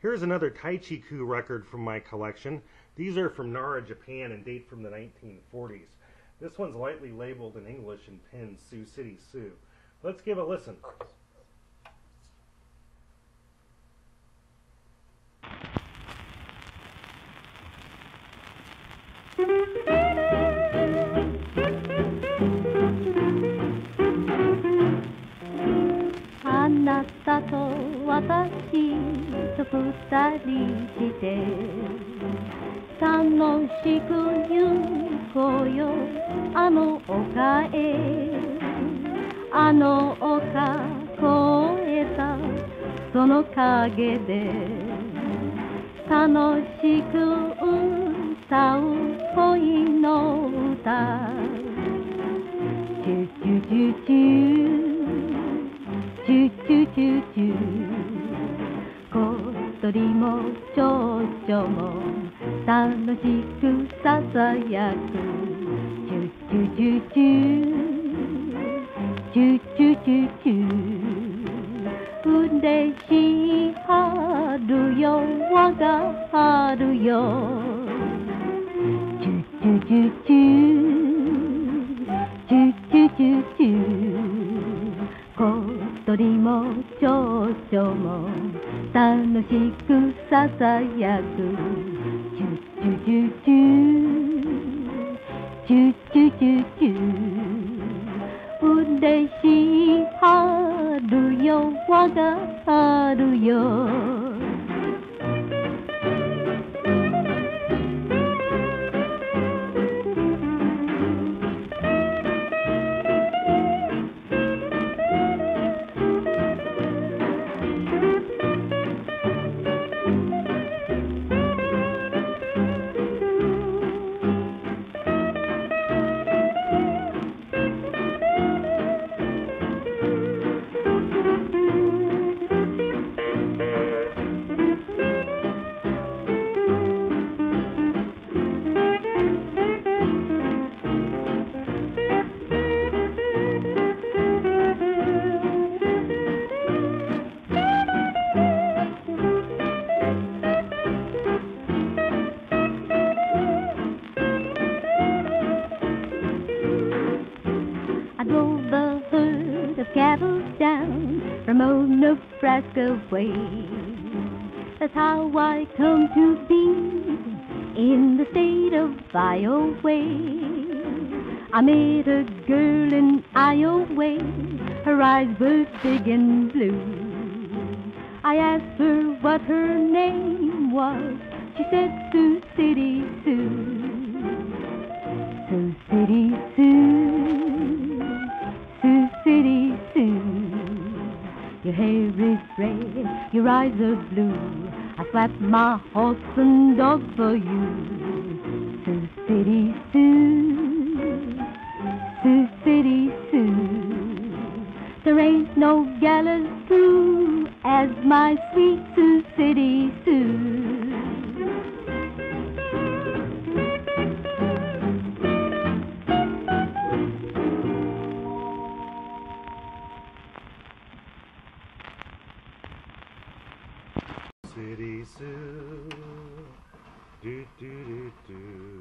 Here's another Taichiku record from my collection. These are from Nara, Japan and date from the 1940s. This one's lightly labeled in English and pinned Sioux City Sioux. Let's give a listen. と私と二人して楽しく行こうよあの丘へあの丘越えたその陰で楽しく歌う恋の歌チュチュチュチュチュチュチュチュ小鳥も蝶々も楽しくささやくチュチュチュチュチュチュチュチュ嬉しい春よ我が春よチュチュチュチュチュチュチュチュりも蝶々も楽しくささやくチュチュチュチュチュチュチュチュ嬉しい春よ我が春よ herd of cattle down from old Nebraska way. That's how I come to be in the state of Iowa. I met a girl in Iowa, her eyes were big and blue. I asked her what her name was, she said Sioux City City Sue. Your hair is red, your eyes are blue. I slapped my horse and dog for you. Sioux City Sue, Sioux City Sue. There ain't no gal as true as my sweet Sioux City Sue. City Sioux. Do, do, do, do.